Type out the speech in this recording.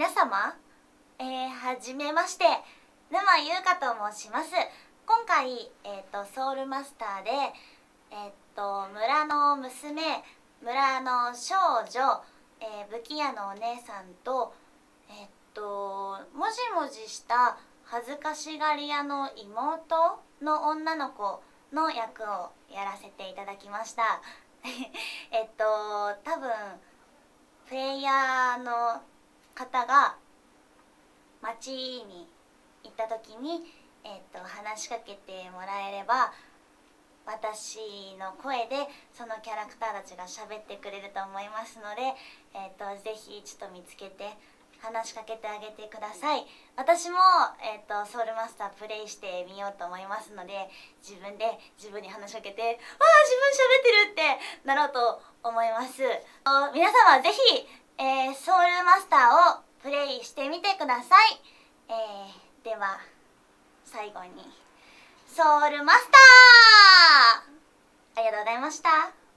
皆様、えー、はじめまして沼優香と申します。今回、えーと、ソウルマスターで、えーと、村の娘村の少女、えー、武器屋のお姉さんとえっ、ー、ともじもじした恥ずかしがり屋の妹の女の子の役をやらせていただきました。えっと多分プレイヤーの方が街に行った時に、えっと、話しかけてもらえれば私の声でそのキャラクターたちが喋ってくれると思いますので、えっと、ぜひちょっと見つけて話しかけてあげてください私も、えーと、ソウルマスタープレイしてみようと思いますので自分で自分に話しかけて「わあ自分喋ってる!」ってなろうと思います皆様ぜひ、えー、ソウルマスターをプレイしてみてください、えー、では最後に。ソウルマスター。ありがとうございました。